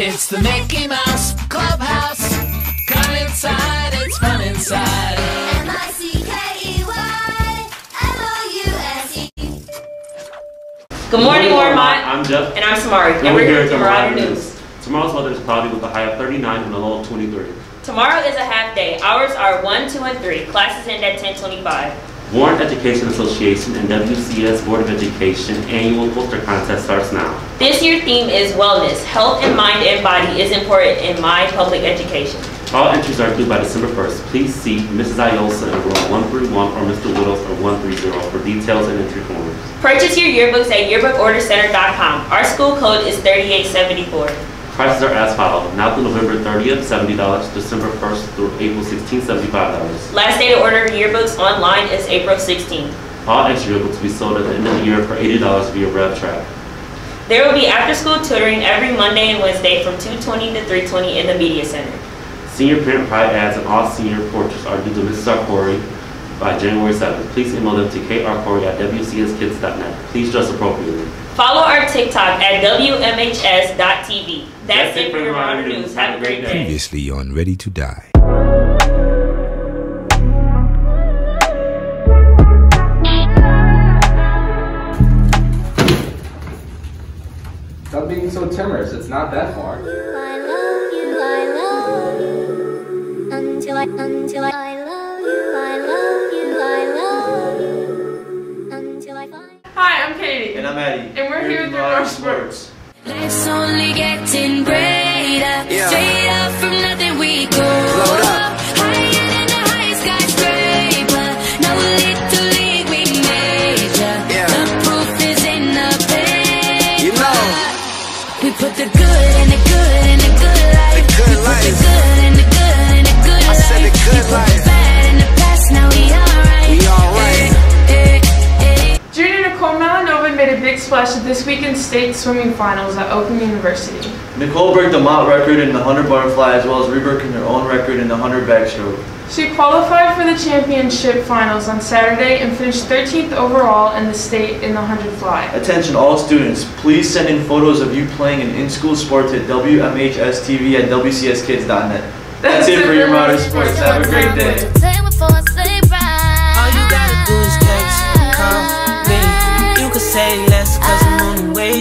It's the Mickey Mouse Clubhouse. Good morning, Ormont. I'm Jeff. And I'm Samari. And And we're here at Marauder Marauder News. News. Tomorrow's weather is cloudy with a high of 39 and a low of 23. Tomorrow is a half day. Hours are 1, 2, and 3. Classes end at 1025. Warren Education Association and WCS Board of Education annual poster contest starts now. This year's theme is wellness. Health and mind and body is important in my public education. All entries are due by December 1st. Please see Mrs. Iosa in room 131 or Mr. Widows or 130 for details and entry forms. Purchase your yearbooks at yearbookordercenter.com. Our school code is 3874. Prices are as follows. Now through November 30th, $70. December 1st through April 16th, $75. Last day to order yearbooks online is April 16th. All entry yearbooks will be sold at the end of the year for $80 via RevTrak. There will be after-school tutoring every Monday and Wednesday from 2:20 to 3:20 in the Media Center. Senior parent pride ads and all senior portraits are due to Mrs. Arcori by January 7th. Please email them to karcori at wcskids.net. Please dress appropriately. Follow our TikTok at WMHS.TV. That's it for your Marauder News. Have a great day. Previously on Ready to Die. Stop being so timorous. It's not that far. I love you, I love you Until I, until I, I love you, I love you, I love you Until I find Hi, I'm Katie. And I'm Eddie. And we're here with the Rock Rush Sports. Life's only getting greater Yeah. Straight up from nothing we go Load up. Higher than the highest skyscraper No little league we major Yeah. The proof is in the paper You know. We put the good in the good in the good life The good We put life. the good splash at this weekend's state swimming finals at Oakland University. Nicole broke the Mott record in the 100 butterfly as well as rebroken her own record in the 100 backstroke. She qualified for the championship finals on Saturday and finished 13th overall in the state in the 100 fly. Attention all students, please send in photos of you playing an in-school sport to WMHSTV at WCSkids.net. That's it for your Marauder sports. Have a great day.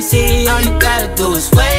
See, all you gotta do is wait.